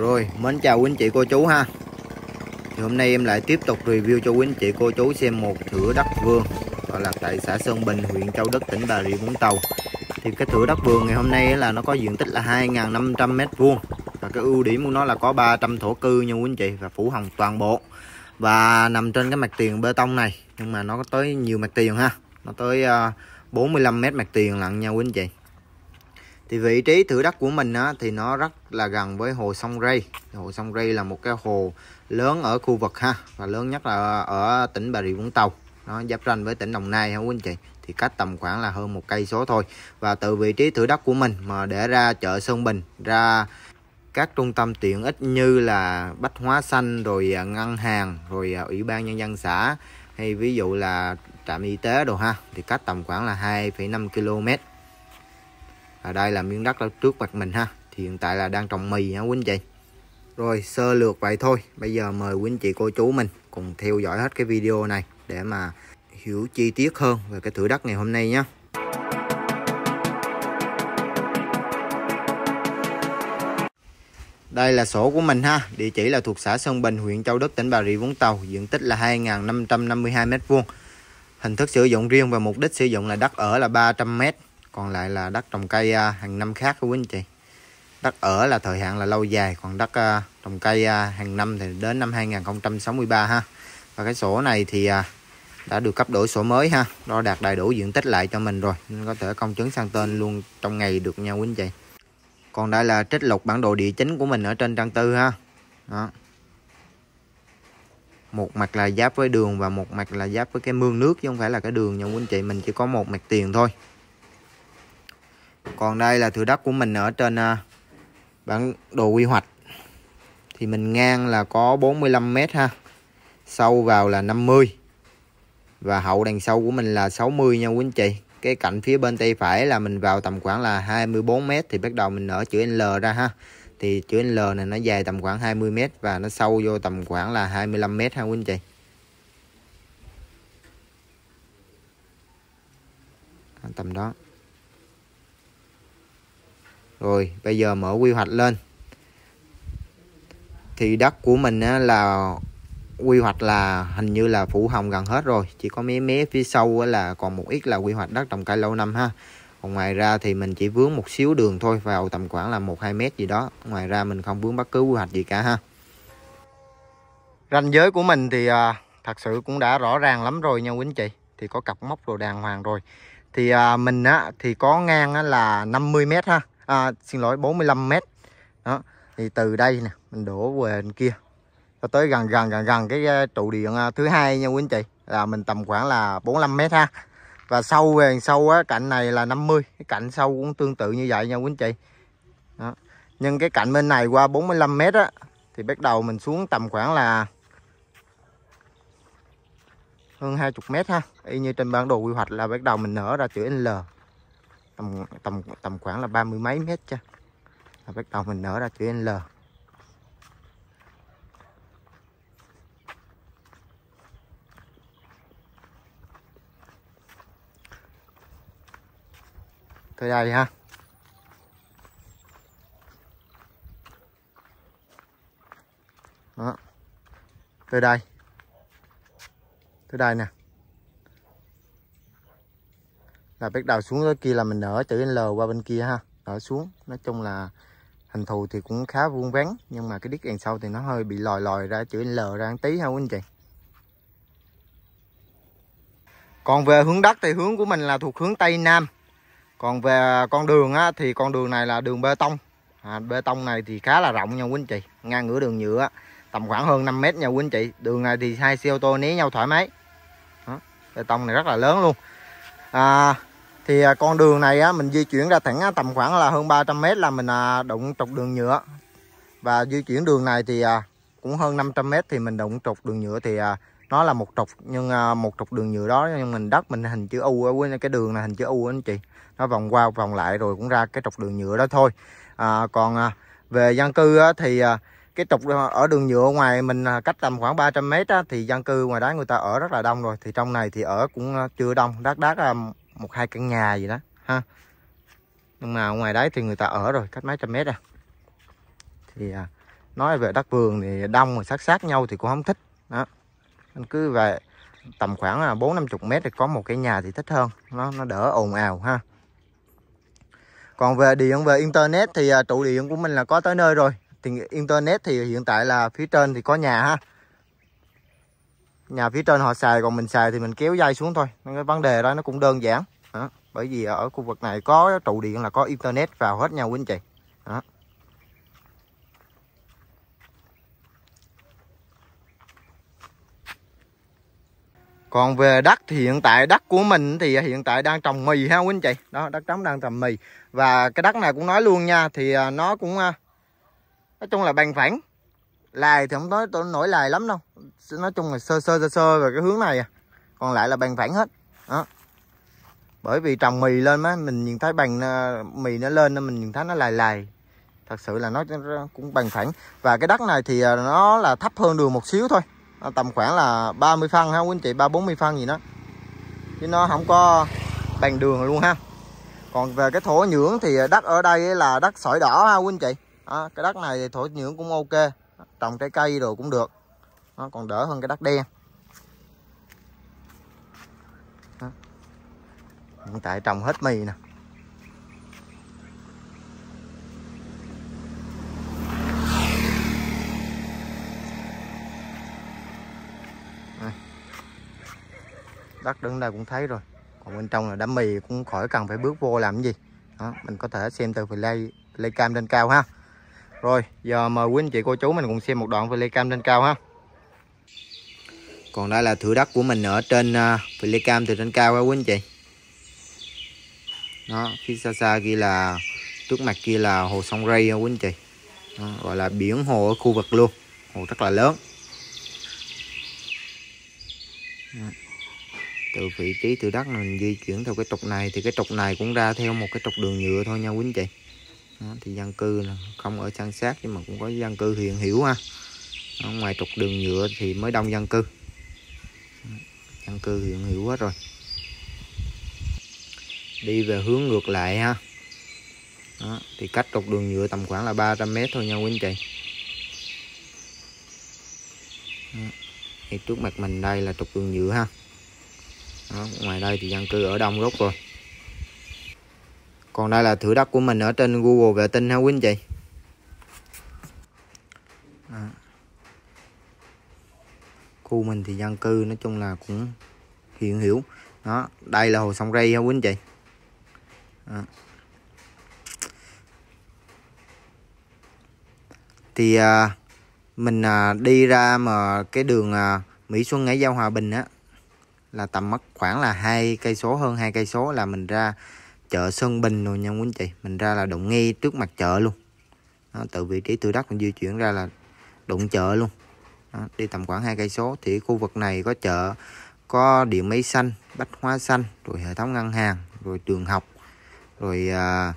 Rồi, mến chào quý anh chị cô chú ha. Thì hôm nay em lại tiếp tục review cho quý anh chị cô chú xem một thửa đất vườn Gọi là tại xã Sơn Bình, huyện Châu Đức, tỉnh Bà Rịa Vũng Tàu. Thì cái thửa đất vườn ngày hôm nay là nó có diện tích là 2.500m2 Và cái ưu điểm của nó là có 300 thổ cư nha quý anh chị Và phủ hồng toàn bộ Và nằm trên cái mặt tiền bê tông này. Nhưng mà nó có tới nhiều mặt tiền ha Nó tới à, 45m mặt tiền lận nha quý anh chị thì vị trí thửa đất của mình á, thì nó rất là gần với hồ sông Ray. Hồ sông Ray là một cái hồ lớn ở khu vực ha và lớn nhất là ở tỉnh Bà Rịa Vũng Tàu. Nó giáp ranh với tỉnh Đồng Nai ha quý anh chị? Thì cách tầm khoảng là hơn một cây số thôi. Và từ vị trí thửa đất của mình mà để ra chợ Sơn Bình ra các trung tâm tiện ích như là bách hóa xanh rồi à, ngân hàng rồi à, ủy ban nhân dân xã hay ví dụ là trạm y tế đồ ha thì cách tầm khoảng là 2,5 km à, đây là miếng đất ở trước mặt mình ha. Thì hiện tại là đang trồng mì nha quý anh chị? Rồi sơ lược vậy thôi. Bây giờ mời quý anh chị cô chú mình cùng theo dõi hết cái video này để mà hiểu chi tiết hơn về cái thửa đất ngày hôm nay nhé Đây là sổ của mình ha, địa chỉ là thuộc xã Sơn Bình, huyện Châu Đức, tỉnh Bà Rịa Vũng Tàu, diện tích là 2.552 m2. Hình thức sử dụng riêng và mục đích sử dụng là đất ở là 300 m, còn lại là đất trồng cây à, hàng năm khác của quý anh chị. Đất ở là thời hạn là lâu dài, còn đất à, trồng cây à, hàng năm thì đến năm 2063 ha. Và cái sổ này thì đã được cấp đổi sổ mới ha, đo đạt đầy đủ diện tích lại cho mình rồi, nên có thể công chứng sang tên luôn trong ngày được nha quý anh chị. Còn đây là trích lục bản đồ địa chính của mình ở trên trang tư ha. Đó. Một mặt là giáp với đường và một mặt là giáp với cái mương nước chứ không phải là cái đường nha quý anh chị. Mình chỉ có một mặt tiền thôi còn đây là thửa đất của mình ở trên uh, bản đồ quy hoạch. Thì mình ngang là có 45 m ha sâu vào là 50 và hậu đằng sau của mình là 60 nha quý anh chị. Cái cạnh phía bên tay phải là mình vào tầm khoảng là 24 m thì bắt đầu mình nở chữ L ra ha. Thì chữ L này nó dài tầm khoảng 20 m và nó sâu vô tầm khoảng là 25 m ha quý anh chị. Tầm đó rồi bây giờ mở quy hoạch lên. Thì đất của mình là quy hoạch là hình như là phủ hồng gần hết rồi. Chỉ có mé mé phía sau là còn một ít là quy hoạch đất trồng cây lâu năm ha. Còn ngoài ra thì mình chỉ vướng một xíu đường thôi vào tầm khoảng là một hai mét gì đó. Ngoài ra mình không vướng bất cứ quy hoạch gì cả ha. Ranh giới của mình thì à, thật sự cũng đã rõ ràng lắm rồi nha quý anh chị. Thì có cặp mốc rồi đàng hoàng rồi. Thì à, mình á thì có ngang á, là 50 mét ha à, xin lỗi 45 mét. Đó thì từ đây nè mình đổ về bên kia. Cho tới gần gần gần gần cái ờ, trụ điện ờ, thứ hai nha quý anh chị là mình tầm khoảng là 45 mét ha. Và sâu về sâu á cạnh này là 50 cái cạnh sâu cũng tương tự như vậy nha quý anh chị. Đó. nhưng cái cạnh bên này qua 45 mét á thì bắt đầu mình xuống tầm khoảng là hơn 20 mét ha. Y như trên bản đồ quy hoạch là bắt đầu mình nở ra chữ L tầm tầm tầm khoảng là ba mươi mấy mét chứ. Là bắt đầu mình nở ra chữ L. Tới đây ha. Đó. Tới đây. Tới đây nè là bắt đầu xuống tới kia là mình nở chữ L qua bên kia ha. Nở xuống. Nói chung là hình thù thì cũng khá vuông vắn nhưng mà cái đít đèn sau thì nó hơi bị lòi lòi ra chữ L ra một tí ha quý anh chị. Còn về hướng đất thì hướng của mình là thuộc hướng Tây Nam. Còn về con đường á, thì con đường này là đường bê tông. À, bê tông này thì khá là rộng nha quý anh chị. Ngang ngửa đường nhựa tầm khoảng hơn 5 mét nha quý anh chị. Đường này thì hai xe ô tô né nhau thoải mái. Đó, bê tông này rất là lớn luôn. À, thì à, con đường này á, mình di chuyển ra thẳng á, tầm khoảng là hơn 300 mét là mình à, đụng trục đường nhựa. Và di chuyển đường này thì à, cũng hơn 500 mét thì mình đụng trục đường nhựa thì à, nó là một trục. Nhưng à, một trục đường nhựa đó nhưng mình đất mình hình chữ U với cái đường này hình chữ U anh chị. Nó vòng qua vòng lại rồi cũng ra cái trục đường nhựa đó thôi. À, còn về dân cư á, thì cái trục ở đường nhựa ngoài mình cách tầm khoảng 300 mét á, thì dân cư ngoài đó người ta ở rất là đông rồi. Thì trong này thì ở cũng chưa đông đắt đắt một hai căn nhà gì đó ha. Nhưng mà ngoài đấy thì người ta ở rồi cách mấy trăm mét à. Thì à, nói về đất vườn thì đông mà sát sát nhau thì cũng không thích đó. Anh cứ về tầm khoảng là bốn năm chục mét thì có một cái nhà thì thích hơn nó nó đỡ ồn ào ha. Còn về điện về internet thì à, trụ điện của mình là có tới nơi rồi. Thì internet thì hiện tại là phía trên thì có nhà ha nhà phía trên họ xài, còn mình xài thì mình kéo dây xuống thôi. Cái vấn đề đó nó cũng đơn giản. Đó. bởi vì ở khu vực này có trụ điện là có internet vào hết nhau quý anh chị. Đó. còn về đất thì hiện tại đất của mình thì hiện tại đang trồng mì ha quý anh chị. Đó, đất trống đang trồng mì. Và cái đất này cũng nói luôn nha, thì à, nó cũng à, nói chung là bằng phẳng lài thì không nói tôi nổi lài lắm đâu. Nói chung là sơ sơ sơ sơ về cái hướng này à. Còn lại là bằng phẳng hết. Đó. Bởi vì trồng mì lên á mình nhìn thấy bằng ờ, mì nó lên nên mình nhìn thấy nó lài lài thật sự là nó cũng bằng phẳng. Và cái đất này thì ờ, nó là thấp hơn đường một xíu thôi. Tầm khoảng là 30 phân ha quý anh chị ba bốn mươi phân gì đó. Chứ nó không có bằng đường luôn ha. Còn về cái thổ nhưỡng thì đất ở đây là đất sỏi đỏ ha quý anh chị. À, cái đất này thì thổ nhưỡng cũng ok trồng trái cây rồi cũng được. Nó còn đỡ hơn cái đất đen. Hiện tại trồng hết mì nè. Đất đứng đây cũng thấy rồi. Còn bên trong là đám mì cũng khỏi cần phải bước vô làm cái gì. Đó, mình có thể xem từ play play cam lên cao ha rồi giờ mời quý anh chị cô chú mình cùng xem một đoạn play cam trên cao ha. Còn đây là thửa đất của mình ở trên à, uh, play cam từ trên cao ha quý anh chị. Đó phía xa xa kia là trước mặt kia là hồ sông Ray ha quý anh chị. Đó, gọi là biển hồ ở khu vực luôn. Hồ rất là lớn. Đó. Từ vị trí từ đất mình di chuyển theo cái trục này thì cái trục này cũng ra theo một cái trục đường nhựa thôi nha quý anh chị đó, thì dân cư là không ở san sát nhưng mà cũng có dân cư hiện hiểu ha. Đó, ngoài trục đường nhựa thì mới đông dân cư. Dân cư hiện hiểu hết rồi. Đi về hướng ngược lại ha. Đó, thì cách trục đường nhựa tầm khoảng là 300 mét thôi nha quý anh chị đó. thì trước mặt mình đây là trục đường nhựa ha. Đó, ngoài đây thì dân cư ở đông gốc rồi còn đây là thửa đất của mình ở trên Google vệ tinh ha quý anh chị à. khu mình thì dân cư nói chung là cũng hiện hiểu đó đây là hồ sông rây ha quý anh chị à. thì à, mình à, đi ra mà cái đường à, Mỹ Xuân Ngãi Giao Hòa Bình á là tầm mất khoảng là hai cây số hơn hai cây số là mình ra chợ Sơn Bình rồi nha quý anh chị. Mình ra là đụng ngay trước mặt chợ luôn. Đó, từ vị trí từ đất mình di chuyển ra là đụng chợ luôn. Đó, đi tầm khoảng hai cây số thì khu vực này có chợ có điện máy xanh bách hóa xanh rồi hệ thống ngân hàng rồi trường học rồi à,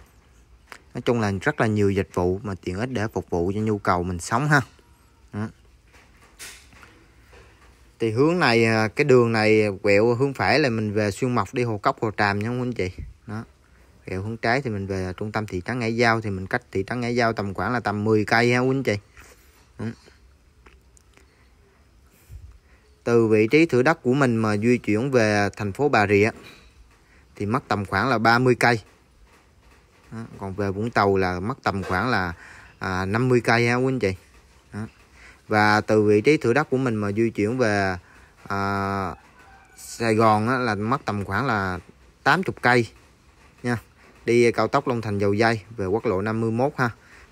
nói chung là rất là nhiều dịch vụ mà tiện ích để phục vụ cho nhu cầu mình sống ha. Đó. Thì hướng này à, cái đường này quẹo hướng phải là mình về xuyên mộc đi hồ cốc hồ tràm nha anh chị kẹo hướng trái thì mình về trung tâm thị trấn ngãi giao thì mình cách thị trấn ngãi giao tầm khoảng là tầm 10 cây ha anh chị. Từ vị trí thửa đất của mình mà di chuyển về thành phố Bà Rịa thì mất tầm khoảng là 30 cây. Đó. còn về Vũng Tàu là mất tầm khoảng là à, 50 cây ha quý anh chị. Đó. Và từ vị trí thửa đất của mình mà di chuyển về à, Sài Gòn á, là mất tầm khoảng là 80 cây đi cao tốc Long Thành dầu dây về quốc lộ 51 ha.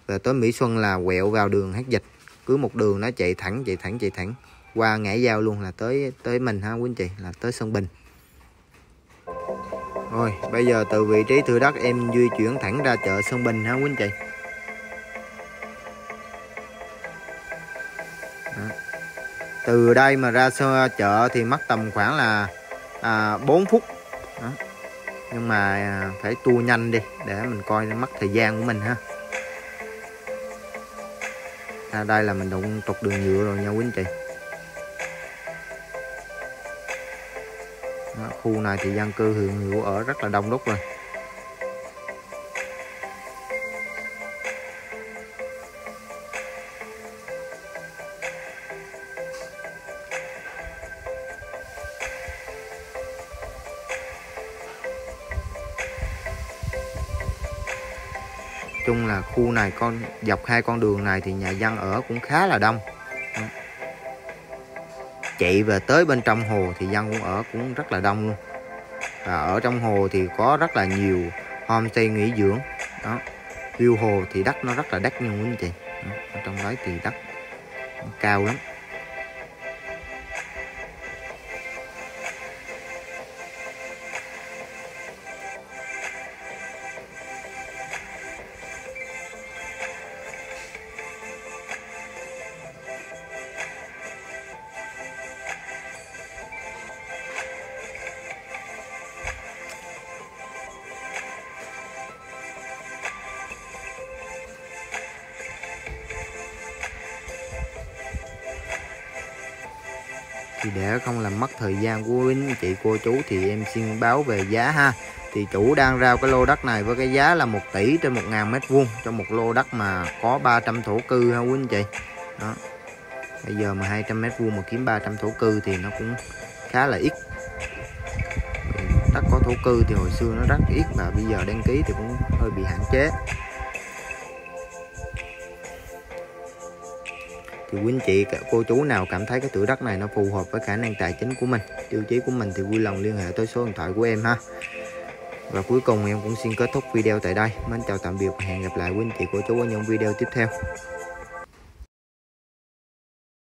Về tới Mỹ Xuân là quẹo vào đường Hát Dịch. Cứ một đường nó chạy thẳng chạy thẳng chạy thẳng. Qua ngã giao luôn là tới tới mình ha quý anh chị là tới Sơn Bình. Rồi bây giờ từ vị trí thửa đất em di chuyển thẳng ra chợ Sơn Bình ha quý anh chị. Từ đây mà ra chợ thì mất tầm khoảng là à, 4 phút. Đó nhưng mà à, phải tua nhanh đi để mình coi mất thời gian của mình ha. À, đây là mình đụng trục đường nhựa rồi nha quý anh chị. Đó, khu này thì dân cư hiện hữu ở rất là đông đúc rồi. Chung là khu này con, dọc hai con đường này thì nhà dân ở cũng khá là đông. Ừ. Chạy về tới bên trong hồ thì dân cũng ở cũng rất là đông luôn. Và ở trong hồ thì có rất là nhiều homestay nghỉ dưỡng. Đó. View hồ thì đất nó rất là đắt nha quý anh chị. Ừ, ở trong đấy thì đất cao lắm. Thì để không làm mất thời gian của quý anh chị, cô chú thì em xin báo về giá ha. Thì chủ đang rao cái lô đất này với cái giá là 1 tỷ trên 1 ngàn mét vuông cho một lô đất mà có 300 thổ cư ha quý anh chị? Đó. Bây giờ mà 200 mét vuông mà kiếm 300 thổ cư thì nó cũng khá là ít. Đất có thổ cư thì hồi xưa nó rất ít và bây giờ đăng ký thì cũng hơi bị hạn chế. Thì quý anh chị cô chú nào cảm thấy cái thửa đất này nó phù hợp với khả năng tài chính của mình, tiêu chí của mình thì vui lòng liên hệ tới số điện thoại của em ha. Và cuối cùng em cũng xin kết thúc video tại đây. Mến chào tạm biệt và hẹn gặp lại quý anh chị, cô chú ở những video tiếp theo.